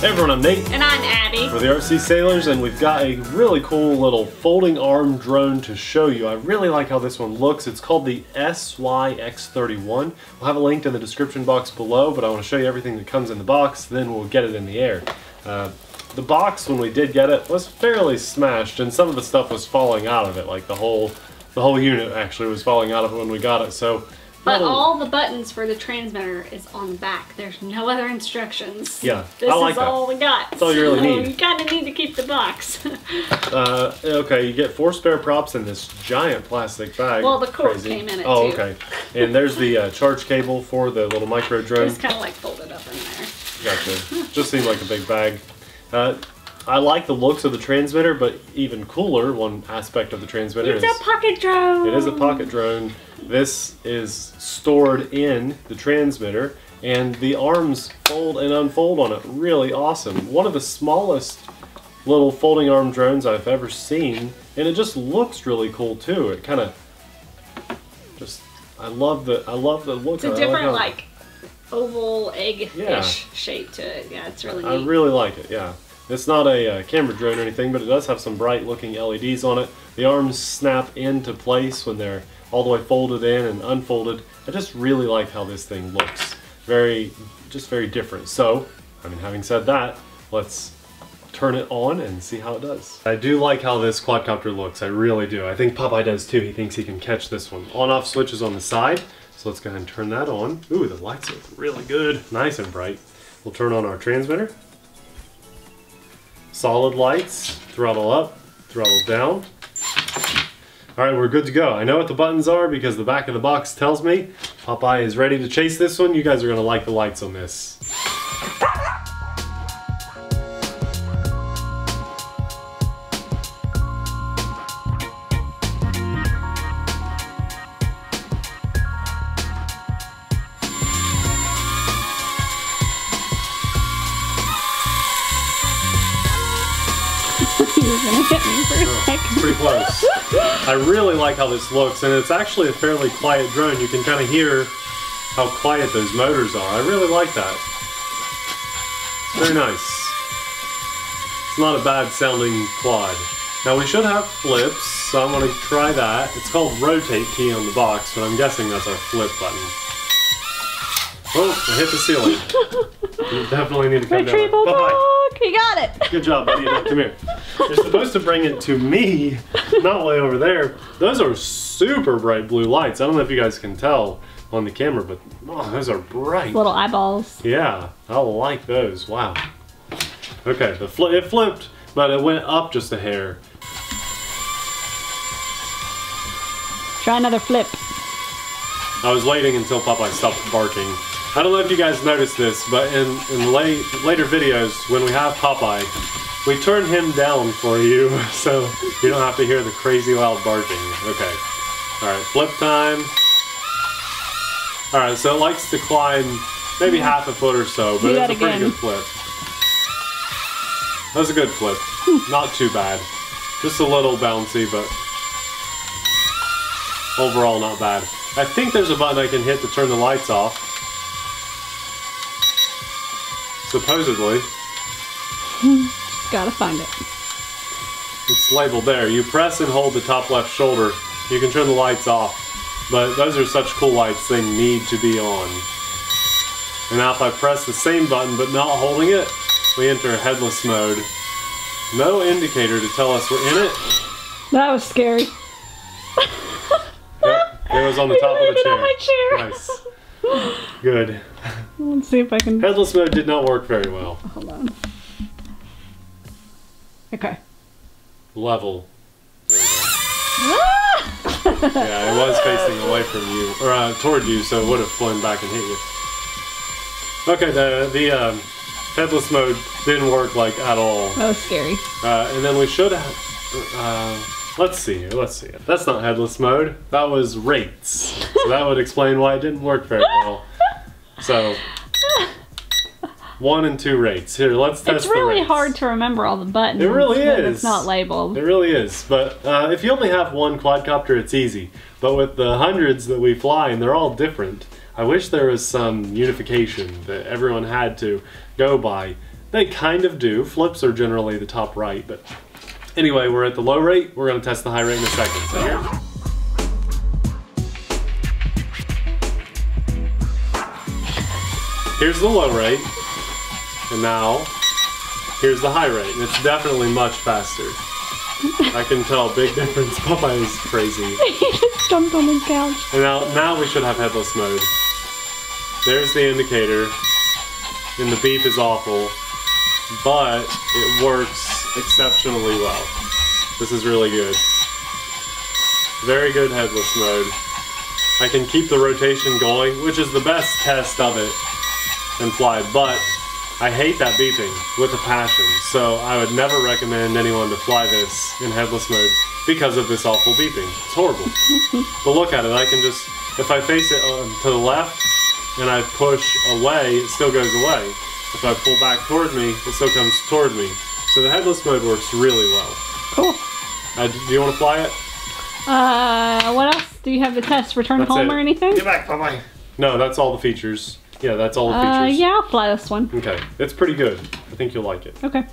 Hey everyone, I'm Nate. And I'm Abby. We're the RC Saylors, and we've got a really cool little folding arm drone to show you. I really like how this one looks. It's called the SYX31. We'll have it linked in the description box below, but I want to show you everything that comes in the box, then we'll get it in the air. Uh, the box, when we did get it, was fairly smashed, and some of the stuff was falling out of it, like the whole, the whole unit actually was falling out of it when we got it, so but all the buttons for the transmitter is on the back. There's no other instructions. Yeah, this I like is that. all we got. That's all you really need. You kind of need to keep the box. uh, okay, you get four spare props in this giant plastic bag. Well, the cord Crazy. came in it Oh, too. okay. And there's the uh, charge cable for the little micro drone. It's kind of like folded up in there. Gotcha. Just seemed like a big bag. Uh, I like the looks of the transmitter, but even cooler, one aspect of the transmitter It's is It's a pocket drone. it is a pocket drone. This is stored in the transmitter, and the arms fold and unfold on it. Really awesome. One of the smallest little folding arm drones I've ever seen, and it just looks really cool too. It kind of just I love the I love the look. It's a. Different how- like oval egg-ish Yeah. shape to it. Yeah, it's really I really like it, yeah. It's not a uh, camera drone or anything, but it does have some bright looking LEDs on it. The arms snap into place when they're all the way folded in and unfolded. I just really like how this thing looks. Very, just very different. So, I mean, having said that, let's turn it on and see how it does. I do like how this quadcopter looks, I really do. I think Popeye does too, he thinks he can catch this one. On-off switch is on the side, so let's go ahead and turn that on. Ooh, the lights look really good, nice and bright. We'll turn on our transmitter. Solid lights, throttle up, throttle down. All right, we're good to go. I know what the buttons are because the back of the box tells me. Popeye is ready to chase this one. You guys are gonna like the lights on this. Hit me for a second. Pretty close. I really like how this looks, and it's actually a fairly quiet drone. You can kind of hear how quiet those motors are. I really like that. It's very nice. It's not a bad sounding quad. Now we should have flips, so I'm going to try that. It's called rotate key on the box, but I'm guessing that's our flip button. Oh, I hit the ceiling. You definitely need to come down. Retrieval Bye-bye. You got it. Good job, buddy. Now, come here. You're supposed to bring it to me, not way over there. Those are super bright blue lights. I don't know if you guys can tell on the camera, but oh, those are bright. Little eyeballs. Yeah, I like those. Wow. Okay, the fli it flipped, but it went up just a hair. Try another flip. I was waiting until Popeye stopped barking. I don't know if you guys noticed this, but in, in late, later videos, when we have Popeye, we turn him down for you, so you don't have to hear the crazy loud barking. Okay. Alright, flip time. Alright, so it likes to climb maybe half a foot or so, but it's a pretty good flip. That was a good flip. Not too bad. Just a little bouncy, but overall not bad. I think there's a button I can hit to turn the lights off. Supposedly. Gotta find it. It's labeled there. You press and hold the top left shoulder. You can turn the lights off. But those are such cool lights, they need to be on. And now if I press the same button but not holding it, we enter headless mode. No indicator to tell us we're in it. That was scary. Yep, it was on the top of the chair. chair. Nice. Good. Let's see if I can. Headless mode did not work very well. Hold on. Okay. Level. There we go. Ah! Yeah, it was facing away from you, or uh, toward you, so it would have flown back and hit you. Okay, the the um, headless mode didn't work like at all, That was scary. uh, and then we should have. Uh, let's see, let's see. That's not headless mode. That was rates. So that would explain why it didn't work very well. So one and two rates. Here, let's test It's really hard to remember all the buttons. It really is. It's not labeled. It really is. But uh, if you only have one quadcopter, it's easy. But with the hundreds that we fly, and they're all different, I wish there was some unification that everyone had to go by. They kind of do. Flips are generally the top right, but anyway, we're at the low rate. We're gonna test the high rate in a second. So here. Here's the low rate, and now here's the high rate, and it's definitely much faster. I can tell a big difference. Popeye is crazy. he just jumped on the couch. And now, now we should have headless mode. There's the indicator, and the beep is awful, but it works exceptionally well. This is really good. Very good headless mode. I can keep the rotation going, which is the best test of it, and fly, but I hate that beeping with a passion, so I would never recommend anyone to fly this in headless mode because of this awful beeping. It's horrible. but look at it, I can just, if I face it um, to the left and I push away, it still goes away. If I pull back toward me, it still comes toward me. So the headless mode works really well. Cool. Uh, do you want to fly it? Uh, what else? Do you have the test return That's home it. or anything? Get back, bye-bye. No, that's all the features. Yeah, that's all the Uh, features. yeah, I'll fly this one. Okay, it's pretty good. I think you'll like it. Okay.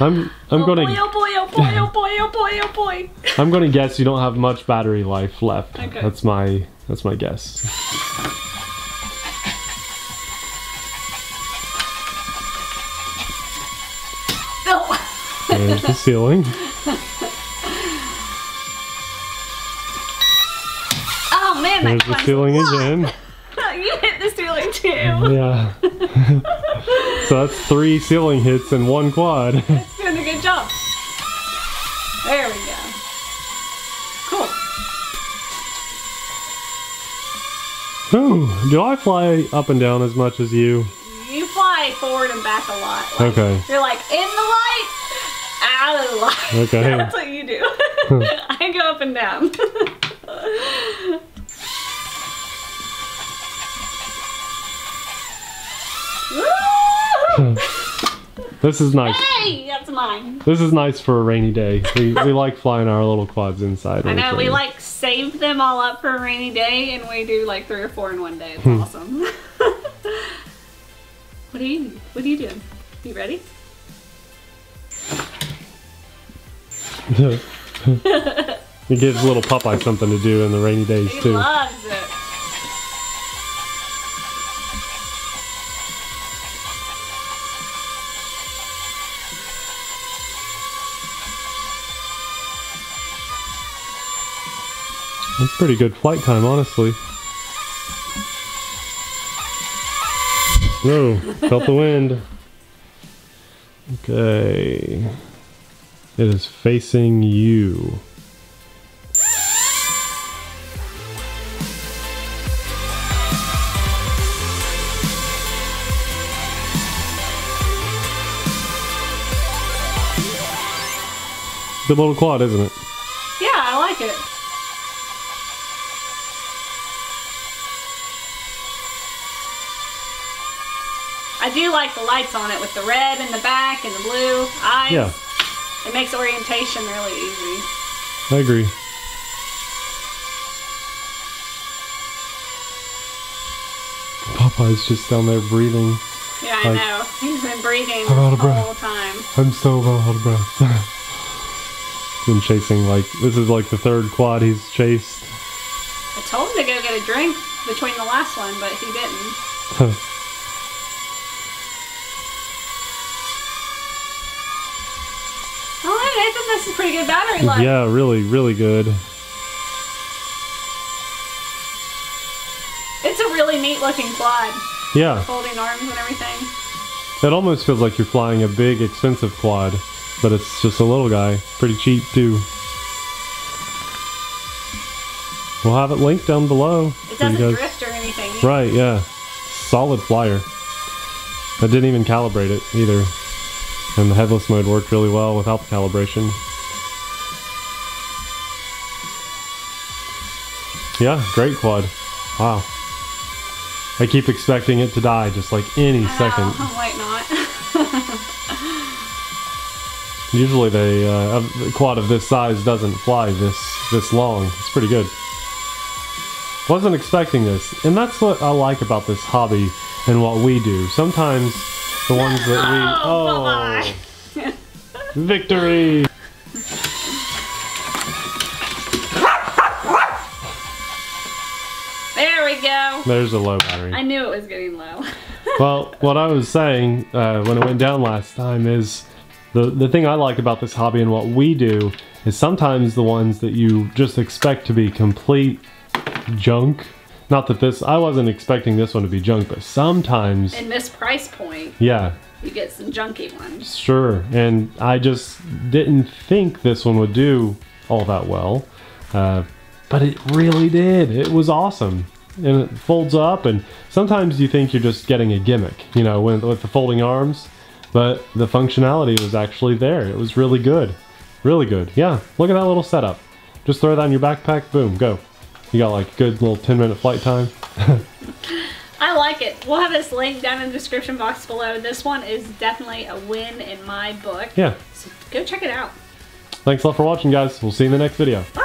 I'm I'm oh gonna boy, oh boy, oh boy, oh boy, oh boy, oh boy. I'm gonna guess you don't have much battery life left. Okay. That's my that's my guess. No. There's the ceiling. Oh man, There's the ceiling again. you hit the ceiling too. Yeah. so that's three ceiling hits and one quad. It's doing a good job. There we go. Cool. Ooh, do I fly up and down as much as you? You fly forward and back a lot. Like, Okay. You're like in the light, out of the light. Okay. That's what you do. I go up and down. This is nice. hey, that's mine. This is nice for a rainy day. We, we like flying our little quads inside. I know we like save them all up for a rainy day, and we do like three or four in one day. It's Hmm. awesome. what are you? What are you doing? You ready? It gives little Popeye something to do in the rainy days He too. loves it. It's pretty good flight time, honestly. Whoa, felt the wind. Okay. It is facing you. Good little quad, isn't it? Yeah, I like it. I do like the lights on it with the red in the back and the blue eyes. Yeah, It makes orientation really easy. I agree. Popeye's just down there breathing. Yeah, I Like- know. He's been breathing I'm out of breath. whole time. I'm so out of breath. Been chasing like this is like the third quad he's chased. I told him to go get a drink between the last one, but he didn't. Alright, I think this is pretty good battery life. yeah, really, really good. It's a really neat looking quad. Yeah, Folding arms and everything. it almost feels like you're flying a big, expensive quad, but it's just a little guy. Pretty cheap too. We'll have it linked down below. It doesn't drift or anything. either. Right, yeah. Solid flyer. I didn't even calibrate it either. And the headless mode worked really well without the calibration. Yeah, great quad. Wow. I keep expecting it to die just like any second. Oh, wait, not. Usually they, uh, a a quad of this size doesn't fly this this long. It's pretty good. Wasn't expecting this, and that's what I like about this hobby and what we do. Sometimes The ones that we. Oh, bye-bye. Victory! There we go. There's a low battery. I knew it was getting low. Well, what I was saying uh, when it went down last time is the the thing I like about this hobby and what we do is sometimes the ones that you just expect to be complete junk. Not that this I wasn't expecting this one to be junk, but sometimes In this price point, yeah, you get some junky ones. sure. And I just didn't think this one would do all that well, uh, but it really did. It was awesome. And it folds up, and sometimes you think you're just getting a gimmick, you know, with, with the folding arms, but the functionality was actually there. It was really good. Really good. Yeah, look at that little setup. Just throw that in your backpack, boom, go. You got like a good little 10 minute flight time. I like it. We'll have this link down in the description box below. This one is definitely a win in my book. Yeah. So go check it out. Thanks a lot for watching, guys. We'll see you in the next video. Bye.